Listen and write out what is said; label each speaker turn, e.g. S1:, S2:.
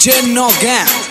S1: DJ Nogan.